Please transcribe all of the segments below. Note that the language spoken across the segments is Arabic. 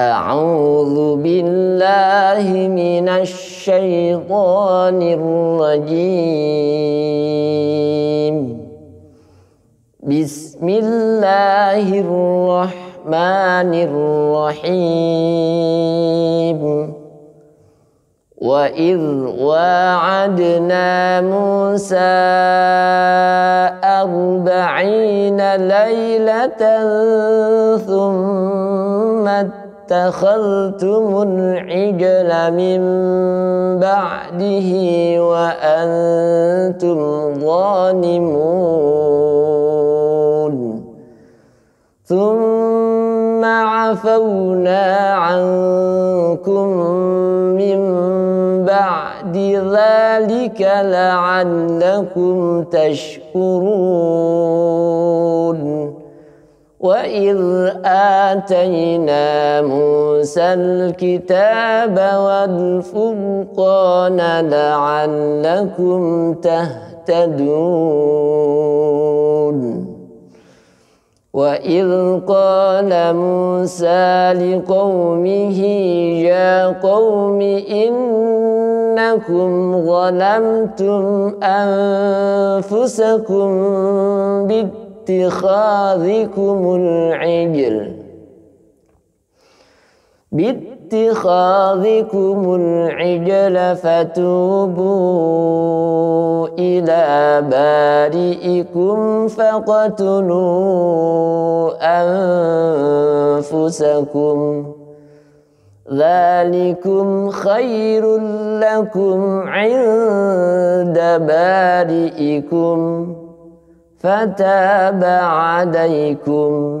أعوذ بالله من الشيطان الرجيم. بسم الله الرحمن الرحيم. وإذ واعدنا موسى أربعين ليلة ثم اتخذتم العجل من بعده وأنتم ظالمون. ثم عفونا عنكم من بعد ذلك لعلكم تشكرون. وإذ آتينا موسى الكتاب والفرقان لعلكم تهتدون. وإذ قال موسى لقومه يا قوم إنكم ظلمتم أنفسكم باتخاذكم العجل. باتخاذكم العجل فتوبوا إلى بارئكم فقتلوا أنفسكم. ذلكم خير لكم عند بارئكم. فتاب عليكم.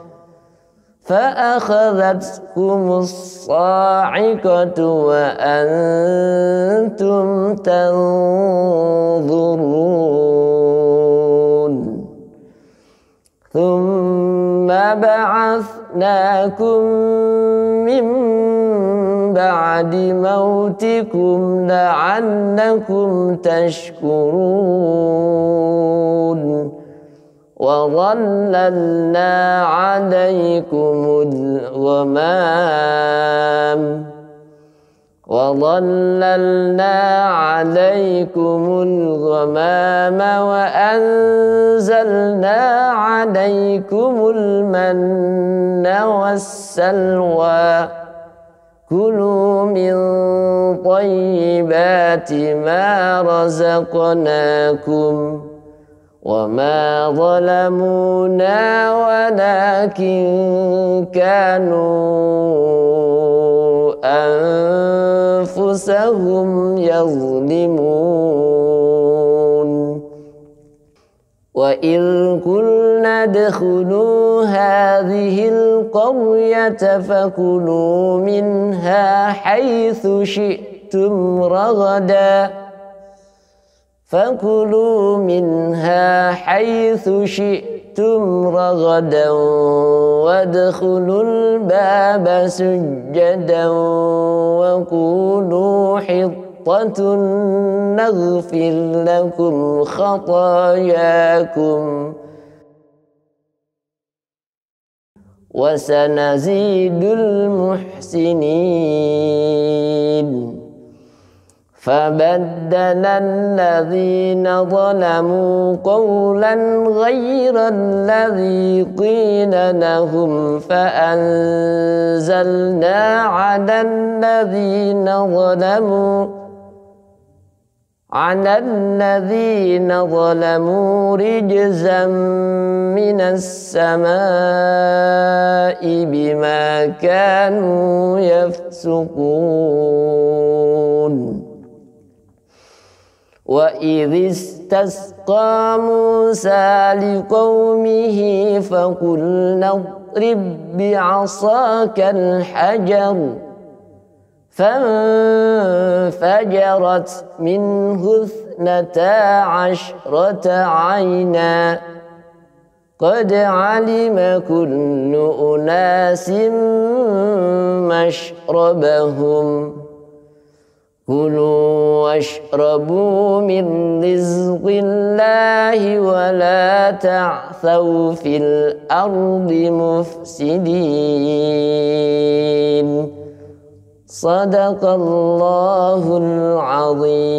فأخذتكم الصاعقة وأنتم تنظرون. ثم بعثناكم من بعد موتكم لعلكم تشكرون. وظللنا عليكم الغمام وظللنا عليكم الغمام وأنزلنا عليكم المن والسلوى كلوا من طيبات ما رزقناكم وما ظلمونا ولكن كانوا أنفسهم يظلمون وإذ قلنا ادخلوا هذه القرية فكلوا منها حيث شئتم رغداً فكلوا منها حيث شئتم رغدا وادخلوا الباب سجدا وقولوا حطة نغفر لكم خطاياكم وسنزيد المحسنين فبدل الذين ظلموا قولا غير الذي قيل لهم فأنزلنا على الذين ظلموا على الذين ظلموا رجزا من السماء بما كانوا يفسقون وإذ استسقى موسى لقومه فقلنا اضرب بعصاك الحجر فانفجرت منه اثنتا عشرة عينا قد علم كل أناس مشربهم كلوا واشربوا من رزق الله ولا تعثوا في الأرض مفسدين. صدق الله العظيم.